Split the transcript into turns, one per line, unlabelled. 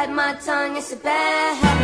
bite my tongue, it's a bad habit.